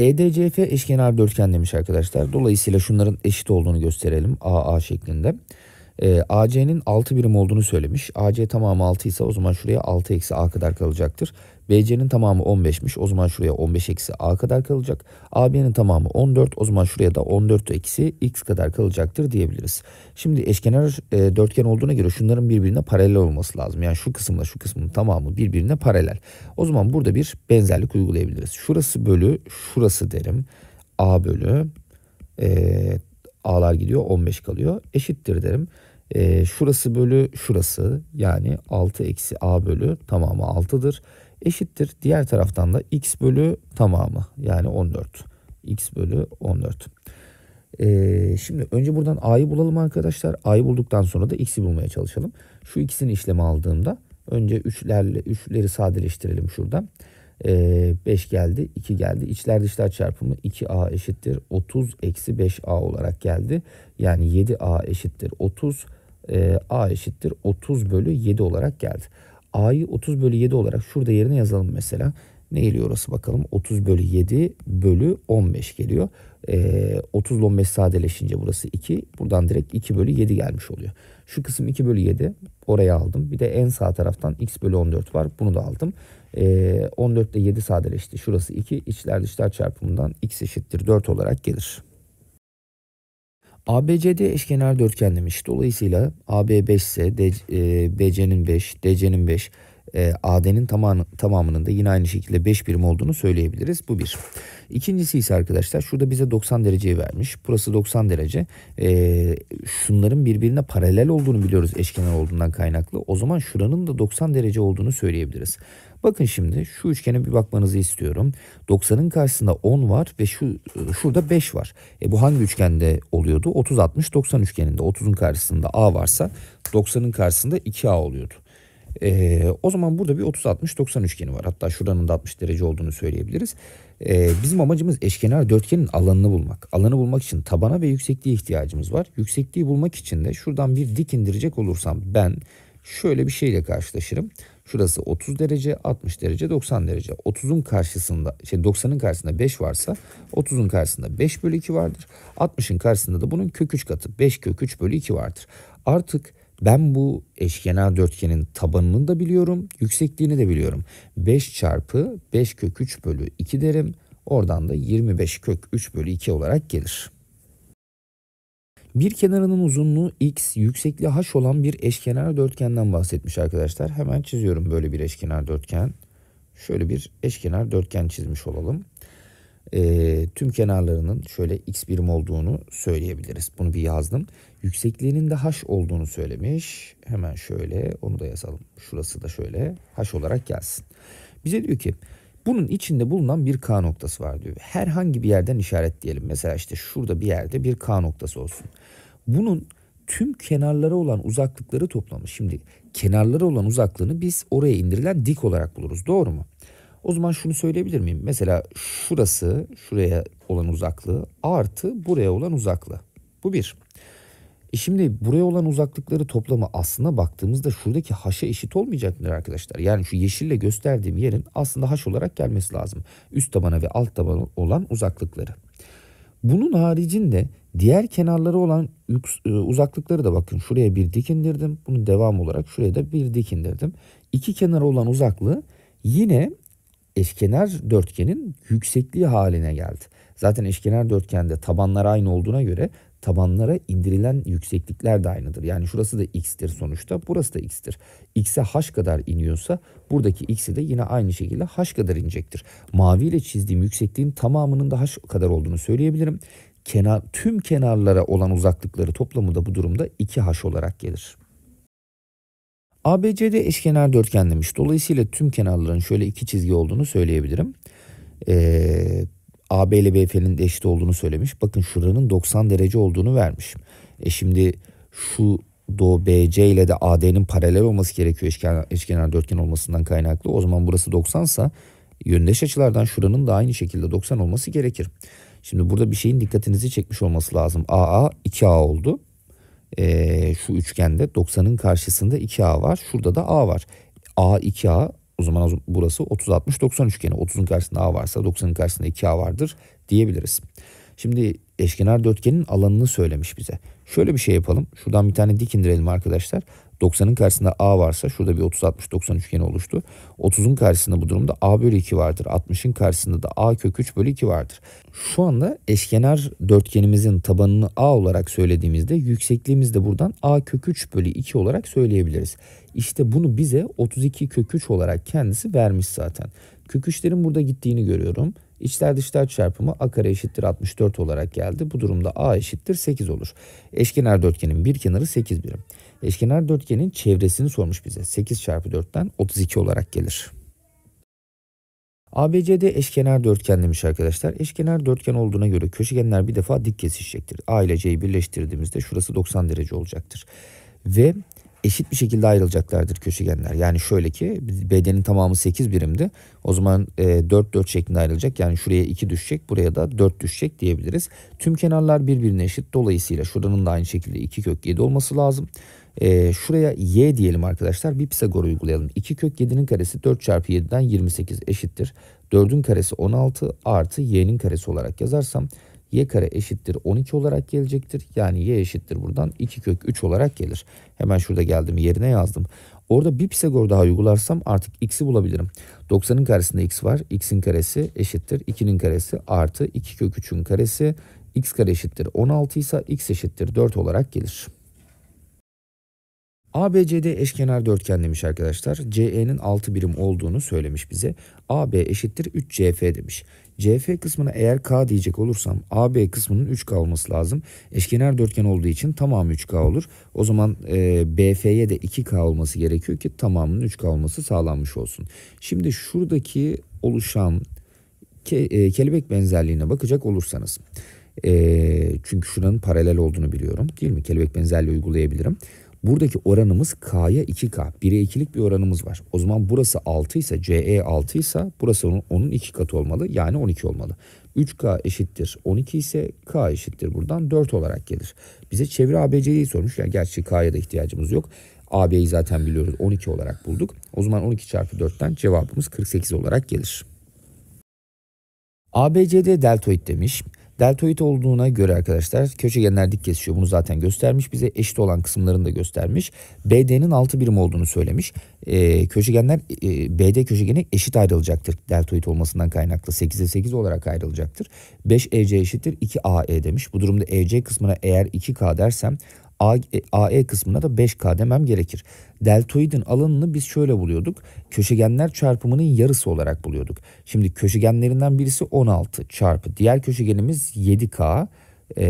EDCF eşkenar dörtgen demiş arkadaşlar. Dolayısıyla şunların eşit olduğunu gösterelim. AA şeklinde. E, AC'nin 6 birim olduğunu söylemiş. AC tamamı 6 ise o zaman şuraya 6 eksi A kadar kalacaktır. BC'nin tamamı 15'miş. O zaman şuraya 15 eksi A kadar kalacak. AB'nin tamamı 14. O zaman şuraya da 14 eksi X kadar kalacaktır diyebiliriz. Şimdi eşkenar e, dörtgen olduğuna göre şunların birbirine paralel olması lazım. Yani şu kısımla şu kısmın tamamı birbirine paralel. O zaman burada bir benzerlik uygulayabiliriz. Şurası bölü şurası derim. A bölü e, A'lar gidiyor 15 kalıyor. Eşittir derim. E, şurası bölü şurası yani 6 eksi A bölü tamamı 6'dır eşittir. Diğer taraftan da x bölü tamamı yani 14. x bölü 14. Ee, şimdi önce buradan a'yı bulalım arkadaşlar. a'yı bulduktan sonra da x'i bulmaya çalışalım. Şu ikisini işleme aldığımda önce 3'lerle 3'leri sadeleştirelim şurada. Ee, 5 geldi 2 geldi. İçler dışlar çarpımı 2a eşittir 30 eksi 5a olarak geldi. Yani 7a eşittir 30 e, a eşittir 30 bölü 7 olarak geldi. A'yı 30 bölü 7 olarak şurada yerine yazalım mesela. Ne geliyor orası bakalım. 30 bölü 7 bölü 15 geliyor. Ee, 30 ile 15 sadeleşince burası 2. Buradan direkt 2 bölü 7 gelmiş oluyor. Şu kısım 2 bölü 7. Oraya aldım. Bir de en sağ taraftan x bölü 14 var. Bunu da aldım. Ee, 14 ile 7 sadeleşti. Şurası 2. İçler dışlar çarpımından x eşittir 4 olarak gelir. ABCD eşkenar dörtgen demiş. Dolayısıyla AB 5 ise e, BC'nin 5, DC'nin 5, e, AD'nin tamamı, tamamının da yine aynı şekilde 5 birim olduğunu söyleyebiliriz. Bu bir. İkincisi ise arkadaşlar şurada bize 90 dereceyi vermiş. Burası 90 derece. E, şunların birbirine paralel olduğunu biliyoruz eşkenar olduğundan kaynaklı. O zaman şuranın da 90 derece olduğunu söyleyebiliriz. Bakın şimdi şu üçgene bir bakmanızı istiyorum. 90'ın karşısında 10 var ve şu şurada 5 var. E bu hangi üçgende oluyordu? 30 60 90 üçgeninde. 30'un karşısında A varsa 90'ın karşısında 2A oluyordu. E, o zaman burada bir 30 60 90 üçgeni var. Hatta şuranın da 60 derece olduğunu söyleyebiliriz. E, bizim amacımız eşkenar dörtgenin alanını bulmak. Alanı bulmak için tabana ve yüksekliğe ihtiyacımız var. Yüksekliği bulmak için de şuradan bir dik indirecek olursam ben şöyle bir şeyle karşılaşırım. Şurası 30 derece, 60 derece, 90 derece. 30'un karşısında, şey 90'ın karşısında 5 varsa 30'un karşısında 5 bölü 2 vardır. 60'ın karşısında da bunun kök 3 katı 5 kök 3 bölü 2 vardır. Artık ben bu eşkenar dörtgenin tabanını da biliyorum, yüksekliğini de biliyorum. 5 çarpı 5 kök 3 bölü 2 derim. Oradan da 25 kök 3 bölü 2 olarak gelir. Bir kenarının uzunluğu x, yüksekliği h olan bir eşkenar dörtgenden bahsetmiş arkadaşlar. Hemen çiziyorum böyle bir eşkenar dörtgen. Şöyle bir eşkenar dörtgen çizmiş olalım. E, tüm kenarlarının şöyle x birim olduğunu söyleyebiliriz. Bunu bir yazdım. Yüksekliğinin de h olduğunu söylemiş. Hemen şöyle onu da yazalım. Şurası da şöyle h olarak gelsin. Bize diyor ki bunun içinde bulunan bir K noktası var diyor. Herhangi bir yerden işaretleyelim. Mesela işte şurada bir yerde bir K noktası olsun. Bunun tüm kenarlara olan uzaklıkları toplamış. Şimdi kenarlara olan uzaklığını biz oraya indirilen dik olarak buluruz. Doğru mu? O zaman şunu söyleyebilir miyim? Mesela şurası şuraya olan uzaklığı artı buraya olan uzaklığı. Bu bir. E şimdi buraya olan uzaklıkları toplamı aslında baktığımızda şuradaki haşa eşit olmayacaktır arkadaşlar. Yani şu yeşille gösterdiğim yerin aslında haş olarak gelmesi lazım. Üst tabana ve alt tabana olan uzaklıkları. Bunun haricinde diğer kenarları olan e, uzaklıkları da bakın şuraya bir dik indirdim. Bunun devam olarak şuraya da bir dik indirdim. İki kenara olan uzaklığı yine eşkenar dörtgenin yüksekliği haline geldi. Zaten eşkenar dörtgende tabanlar aynı olduğuna göre tabanlara indirilen yükseklikler de aynıdır. Yani şurası da x'tir sonuçta. Burası da x'tir. X'e h kadar iniyorsa buradaki x'i de yine aynı şekilde h kadar inecektir. Mavi ile çizdiğim yüksekliğin tamamının da h kadar olduğunu söyleyebilirim. Kenar, tüm kenarlara olan uzaklıkları toplamı da bu durumda 2h olarak gelir. ABCD eşkenar dörtgen demiş. Dolayısıyla tüm kenarların şöyle iki çizgi olduğunu söyleyebilirim. Ee, AB ile BF'nin de eşit olduğunu söylemiş. Bakın şuranın 90 derece olduğunu vermiş. E şimdi şu do BC ile de AD'nin paralel olması gerekiyor eşkenar, eşkenar dörtgen olmasından kaynaklı. O zaman burası 90 sa yöndeş açılardan şuranın da aynı şekilde 90 olması gerekir. Şimdi burada bir şeyin dikkatinizi çekmiş olması lazım. AA 2A oldu. Ee, şu üçgende 90'ın karşısında 2A var. Şurada da A var. A 2A O zaman burası 30-60-90 üçgeni. 30'un karşısında A varsa 90'ın karşısında 2A vardır diyebiliriz. Şimdi eşkenar dörtgenin alanını söylemiş bize. Şöyle bir şey yapalım. Şuradan bir tane dik indirelim arkadaşlar. 90'ın karşısında A varsa şurada bir 30-60-90 üçgeni oluştu. 30'un karşısında bu durumda A bölü 2 vardır. 60'ın karşısında da A kök 3 bölü 2 vardır. Şu anda eşkenar dörtgenimizin tabanını A olarak söylediğimizde yüksekliğimizi de buradan A kök 3 bölü 2 olarak söyleyebiliriz. İşte bunu bize 32 kök 3 olarak kendisi vermiş zaten. Kök 3'lerin burada gittiğini görüyorum. İçler dışlar çarpımı a kare eşittir 64 olarak geldi. Bu durumda a eşittir 8 olur. Eşkenar dörtgenin bir kenarı 8 birim. Eşkenar dörtgenin çevresini sormuş bize. 8 çarpı 4'ten 32 olarak gelir. ABCD eşkenar dörtgen demiş arkadaşlar. Eşkenar dörtgen olduğuna göre köşegenler bir defa dik kesişecektir. A ile C'yi birleştirdiğimizde şurası 90 derece olacaktır. Ve eşit bir şekilde ayrılacaklardır köşegenler. Yani şöyle ki BD'nin tamamı 8 birimdi. O zaman e, 4 4 şeklinde ayrılacak. Yani şuraya 2 düşecek, buraya da 4 düşecek diyebiliriz. Tüm kenarlar birbirine eşit. Dolayısıyla şuranın da aynı şekilde 2 kök 7 olması lazım. E, şuraya y diyelim arkadaşlar. Bir Pisagor uygulayalım. 2 kök 7'nin karesi 4 çarpı 7'den 28 eşittir. 4'ün karesi 16 artı y'nin karesi olarak yazarsam y kare eşittir 12 olarak gelecektir. Yani y eşittir buradan 2 kök 3 olarak gelir. Hemen şurada geldim yerine yazdım. Orada bir Pisagor daha uygularsam artık x'i bulabilirim. 90'ın karşısında x var. x'in karesi eşittir 2'nin karesi artı 2 kök 3'ün karesi x kare eşittir 16 ise x eşittir 4 olarak gelir. ABCD eşkenar dörtgen demiş arkadaşlar. CE'nin 6 birim olduğunu söylemiş bize. AB eşittir 3CF demiş. CF kısmına eğer K diyecek olursam AB kısmının 3K olması lazım. Eşkenar dörtgen olduğu için tamamı 3K olur. O zaman e, BF'ye de 2K olması gerekiyor ki tamamının 3K olması sağlanmış olsun. Şimdi şuradaki oluşan ke, e, kelebek benzerliğine bakacak olursanız. E, çünkü şuranın paralel olduğunu biliyorum değil mi? Kelebek benzerliği uygulayabilirim. Buradaki oranımız K'ya 2K. 1'e 2'lik bir oranımız var. O zaman burası 6 ise CE 6 ise burası onun, onun 2 katı olmalı. Yani 12 olmalı. 3K eşittir 12 ise K eşittir buradan 4 olarak gelir. Bize çevre ABC'yi sormuş. Yani gerçi K'ya da ihtiyacımız yok. AB'yi zaten biliyoruz 12 olarak bulduk. O zaman 12 çarpı 4'ten cevabımız 48 olarak gelir. ABCD deltoid demiş. Deltoid olduğuna göre arkadaşlar köşegenler dik kesişiyor. Bunu zaten göstermiş. Bize eşit olan kısımlarını da göstermiş. BD'nin 6 birim olduğunu söylemiş. Ee, köşegenler e, BD köşegeni eşit ayrılacaktır. Deltoid olmasından kaynaklı 8'e 8 olarak ayrılacaktır. 5 EC eşittir 2 AE demiş. Bu durumda EC kısmına eğer 2K dersem AE kısmına da 5K demem gerekir. Deltoidin alanını biz şöyle buluyorduk. Köşegenler çarpımının yarısı olarak buluyorduk. Şimdi köşegenlerinden birisi 16 çarpı diğer köşegenimiz 7K e,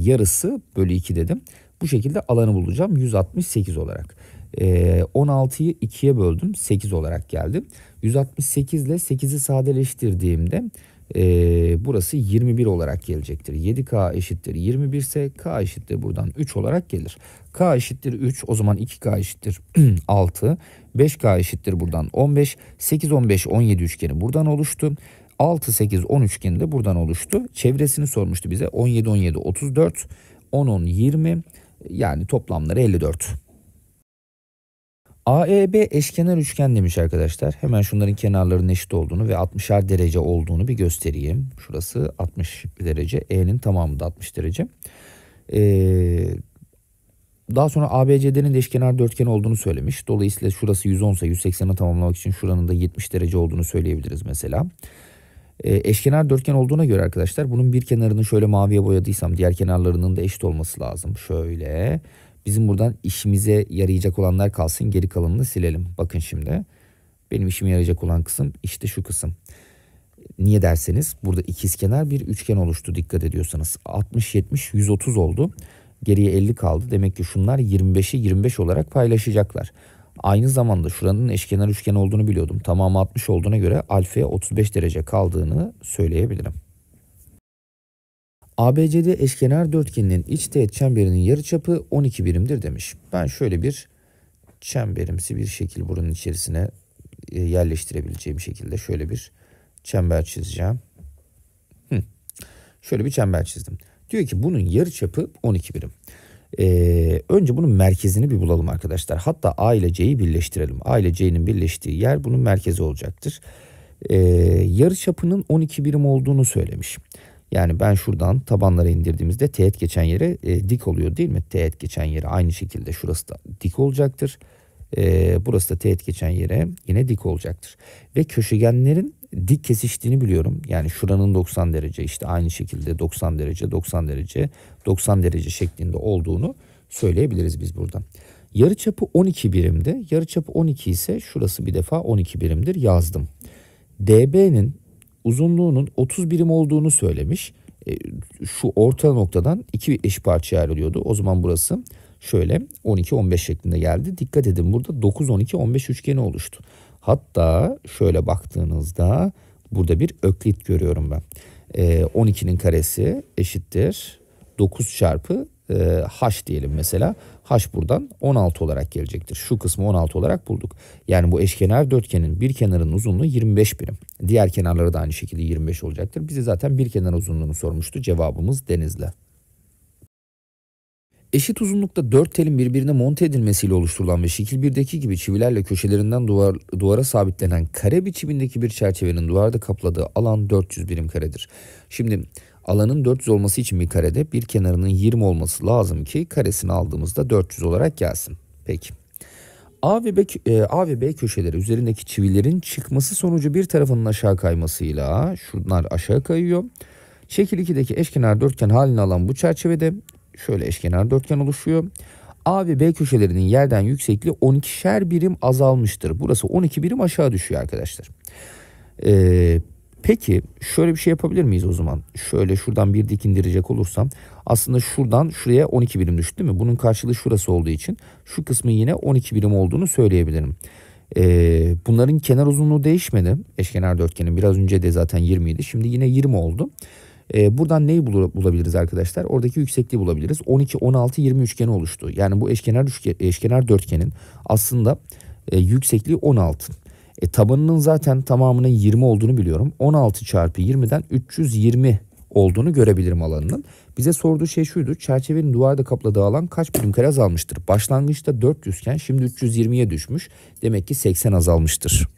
yarısı bölü 2 dedim. Bu şekilde alanı bulacağım 168 olarak. E, 16'yı 2'ye böldüm 8 olarak geldi. 168 ile 8'i sadeleştirdiğimde e, burası 21 olarak gelecektir. 7K eşittir 21 ise K eşittir buradan 3 olarak gelir. K eşittir 3 o zaman 2K eşittir 6. 5K eşittir buradan 15. 8, 15, 17 üçgeni buradan oluştu. 6, 8, 10 üçgeni de buradan oluştu. Çevresini sormuştu bize. 17, 17, 34. 10, 10, 20. Yani toplamları 54. AEB eşkenar üçgen demiş arkadaşlar. Hemen şunların kenarlarının eşit olduğunu ve 60'ar derece olduğunu bir göstereyim. Şurası 60 derece. E'nin tamamı da 60 derece. Ee, daha sonra ABCD'nin de eşkenar dörtgen olduğunu söylemiş. Dolayısıyla şurası 110 ise 180'i tamamlamak için şuranın da 70 derece olduğunu söyleyebiliriz mesela. Ee, eşkenar dörtgen olduğuna göre arkadaşlar bunun bir kenarını şöyle maviye boyadıysam diğer kenarlarının da eşit olması lazım. Şöyle Bizim buradan işimize yarayacak olanlar kalsın. Geri kalanını silelim. Bakın şimdi. Benim işime yarayacak olan kısım işte şu kısım. Niye derseniz burada ikizkenar bir üçgen oluştu dikkat ediyorsanız. 60 70 130 oldu. Geriye 50 kaldı. Demek ki şunlar 25'i 25 olarak paylaşacaklar. Aynı zamanda şuranın eşkenar üçgen olduğunu biliyordum. Tamamı 60 olduğuna göre alfaya 35 derece kaldığını söyleyebilirim. ABCD eşkenar dörtgeninin iç teğet çemberinin yarıçapı 12 birimdir demiş. Ben şöyle bir çemberimsi bir şekil buranın içerisine e, yerleştirebileceğim şekilde şöyle bir çember çizeceğim. Hı. Şöyle bir çember çizdim. Diyor ki bunun yarıçapı 12 birim. Ee, önce bunun merkezini bir bulalım arkadaşlar. Hatta A ile C'yi birleştirelim. A ile C'nin birleştiği yer bunun merkezi olacaktır. Ee, yarı çapının 12 birim olduğunu söylemiş. Yani ben şuradan tabanlara indirdiğimizde teğet geçen yere e, dik oluyor değil mi? Teğet geçen yere aynı şekilde şurası da dik olacaktır. E, burası da teğet geçen yere yine dik olacaktır. Ve köşegenlerin dik kesiştiğini biliyorum. Yani şuranın 90 derece işte aynı şekilde 90 derece 90 derece 90 derece şeklinde olduğunu söyleyebiliriz biz buradan. Yarı çapı 12 birimde. Yarı çapı 12 ise şurası bir defa 12 birimdir yazdım. DB'nin uzunluğunun 30 birim olduğunu söylemiş. E, şu orta noktadan iki eş parçaya ayrılıyordu. O zaman burası şöyle 12-15 şeklinde geldi. Dikkat edin burada 9-12-15 üçgeni oluştu. Hatta şöyle baktığınızda burada bir öklit görüyorum ben. E, 12'nin karesi eşittir 9 çarpı e, h diyelim mesela. h buradan 16 olarak gelecektir. Şu kısmı 16 olarak bulduk. Yani bu eşkenar dörtgenin bir kenarının uzunluğu 25 birim. Diğer kenarları da aynı şekilde 25 olacaktır. Bize zaten bir kenar uzunluğunu sormuştu. Cevabımız Denizli. Eşit uzunlukta dört telin birbirine monte edilmesiyle oluşturulan ve şekil 1'deki gibi çivilerle köşelerinden duvar, duvara sabitlenen kare biçimindeki bir çerçevenin duvarda kapladığı alan 400 birim karedir. Şimdi alanın 400 olması için bir karede bir kenarının 20 olması lazım ki karesini aldığımızda 400 olarak gelsin. Peki. A ve B, e, A ve B köşeleri üzerindeki çivilerin çıkması sonucu bir tarafının aşağı kaymasıyla şunlar aşağı kayıyor. Şekil 2'deki eşkenar dörtgen halini alan bu çerçevede şöyle eşkenar dörtgen oluşuyor. A ve B köşelerinin yerden yüksekliği 12'şer birim azalmıştır. Burası 12 birim aşağı düşüyor arkadaşlar. Ee, peki şöyle bir şey yapabilir miyiz o zaman? Şöyle şuradan bir dik indirecek olursam aslında şuradan şuraya 12 birim düştü değil mi? Bunun karşılığı şurası olduğu için şu kısmı yine 12 birim olduğunu söyleyebilirim. Ee, bunların kenar uzunluğu değişmedi. Eşkenar dörtgenin biraz önce de zaten 20 idi. Şimdi yine 20 oldu. E, buradan neyi bulabiliriz arkadaşlar? Oradaki yüksekliği bulabiliriz. 12, 16, 20 üçgeni oluştu. Yani bu eşkenar, üçgen, eşkenar dörtgenin aslında e, yüksekliği 16. E, tabanının zaten tamamının 20 olduğunu biliyorum. 16 çarpı 20'den 320 olduğunu görebilirim alanının. Bize sorduğu şey şuydu. Çerçevenin duvarda kapladığı alan kaç birim kare azalmıştır? Başlangıçta 400 iken şimdi 320'ye düşmüş. Demek ki 80 azalmıştır.